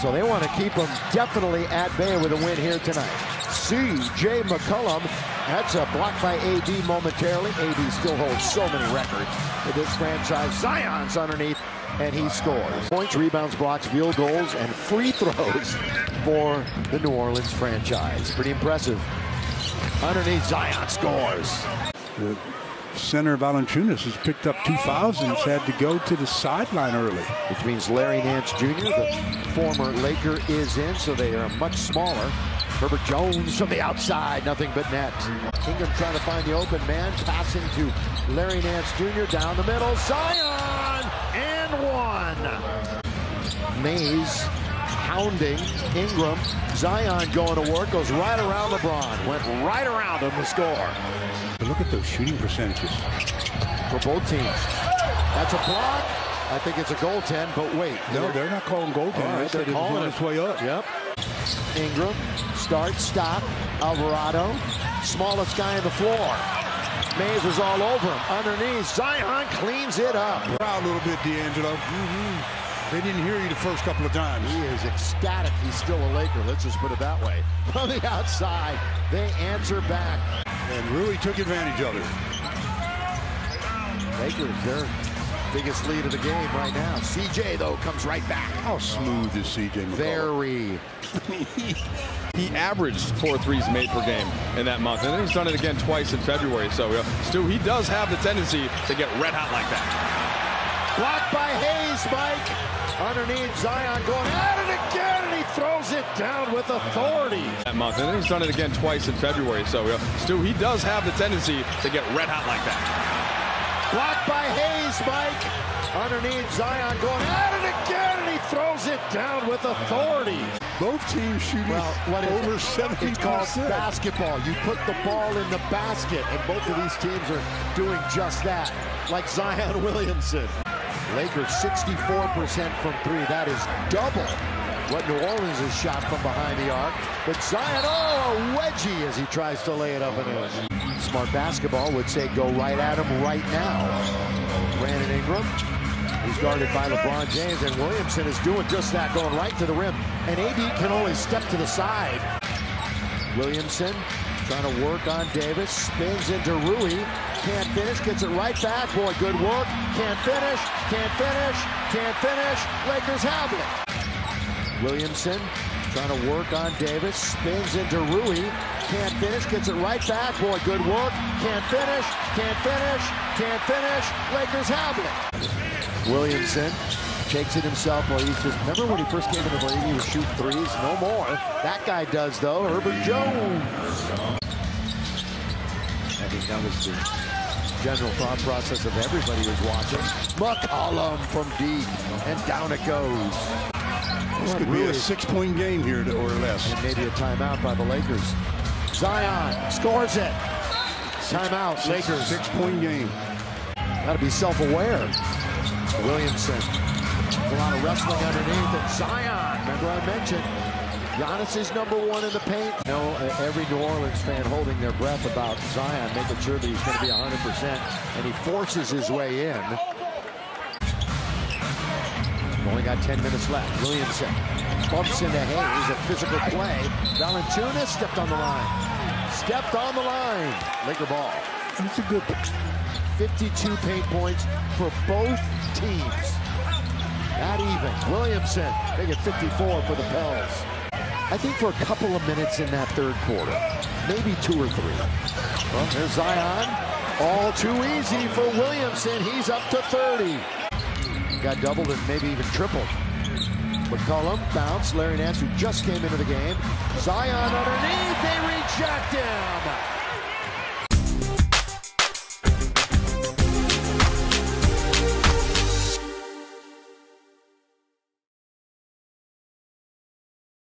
So they want to keep them definitely at bay with a win here tonight. C.J. McCollum. That's a block by A.D. momentarily. A.D. still holds so many records for this franchise. Zion's underneath, and he scores. Points, rebounds, blocks, field goals, and free throws for the New Orleans franchise. Pretty impressive. Underneath, Zion scores. Center Valanciunas has picked up two fouls and has had to go to the sideline early. Which means Larry Nance Jr., the former Laker, is in, so they are much smaller. Herbert Jones from the outside, nothing but net. Ingram trying to find the open man, passing to Larry Nance Jr. down the middle. Zion and one. Mays pounding Ingram. Zion going to work, goes right around LeBron. Went right around him to score. But look at those shooting percentages. For both teams. That's a block. I think it's a goaltend, but wait. No, they're not calling goaltending. All right, they said they're was calling it. way up. Yep. Ingram, start, stop, Alvarado, smallest guy on the floor. Mays is all over him. Underneath, Zion cleans it up. Proud a little bit, D'Angelo. Mm-hmm. They didn't hear you the first couple of times. He is ecstatic. He's still a Laker. Let's just put it that way. On the outside, they answer back. And Rui took advantage of it. Lakers, their biggest lead of the game right now. CJ, though, comes right back. How smooth is CJ McCollum? Very. He averaged four threes made per game in that month, and then he's done it again twice in February. So, Stu, he does have the tendency to get red hot like that. Blocked by Hayes, Mike. Underneath, Zion going at it again, and he throws it down with authority. That month, and he's done it again twice in February. So, uh, Stu, he does have the tendency to get red hot like that. Blocked by Hayes, Mike. Underneath, Zion going at it again, and he throws it down with authority. Both teams shooting Well, what is over it? 70 It's called basketball. You put the ball in the basket, and both of these teams are doing just that, like Zion Williamson. Lakers 64% from three. That is double what New Orleans has shot from behind the arc. But Zion, oh, a wedgie as he tries to lay it up and in. Smart basketball would say go right at him right now. Brandon Ingram. He's guarded by LeBron James, and Williamson is doing just that, going right to the rim. And AD can only step to the side. Williamson trying to work on Davis, spins into Rui, can't finish, gets it right back. Boy, good work. Can't finish, can't finish, can't finish. Lakers have it. Williamson trying to work on Davis, spins into Rui, can't finish, gets it right back. Boy, good work. Can't finish, can't finish, can't finish. Lakers have it. Williamson takes it himself. Well, he's just remember when he first came into the league, he was shooting threes. No more. That guy does though. Herbert Jones. That was the general thought process of everybody who's watching. McCollum from deep, and down it goes. This could be a six-point game here or less. And maybe a timeout by the Lakers. Zion scores it. Timeout, Lakers. Six-point game. Got to be self-aware. Williamson. A lot of wrestling underneath. And Zion, remember I mentioned, Giannis is number one in the paint. You know, every New Orleans fan holding their breath about Zion, making sure that he's going to be 100%. And he forces his way in. Only got 10 minutes left. Williamson bumps into Hayes. A physical play. Valanciunas stepped on the line. Stepped on the line. Laker ball. That's a good 52 paint points for both teams. Not even. Williamson, they get 54 for the Pels. I think for a couple of minutes in that third quarter, maybe two or three. Well, there's Zion. All too easy for Williamson. He's up to 30. Got doubled and maybe even tripled. McCollum bounce. Larry Nance, who just came into the game. Zion underneath. They reject him.